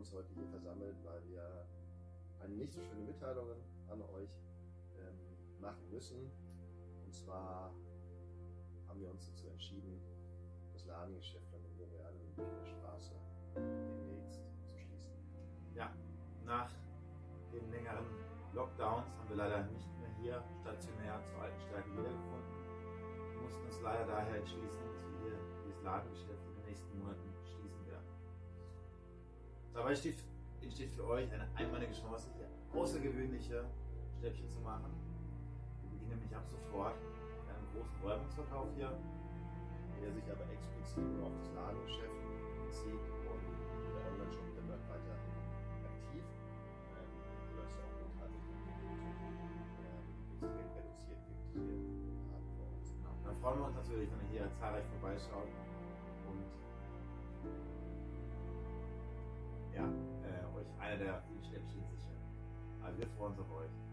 uns heute hier versammelt, weil wir eine nicht so schöne Mitteilung an euch ähm, machen müssen. Und zwar haben wir uns dazu entschieden, das Ladengeschäft an der Real in der Straße demnächst zu schließen. Ja, nach den längeren Lockdowns haben wir leider nicht mehr hier stationär zur alten Stärke wiedergefunden. Wir mussten uns leider daher entschließen, dass wir hier dieses Ladengeschäft in den nächsten Monaten. Dabei steht, entsteht für euch eine einmalige Chance, hier außergewöhnliche Stäbchen zu machen. Wir beginnen nämlich ab sofort mit einem großen Räumungsverkauf hier. der sich aber explizit nur auf das Ladengeschäft bezieht und der Online-Shop der bleibt weiter aktiv, ähm, sodass es auch momentan nicht ähm, extrem reduziert gibt hier. Genau. Dann freuen wir uns natürlich, wenn ihr hier zahlreich vorbeischaut und der vielen Stäbchen sichert. Also wir freuen uns auf euch.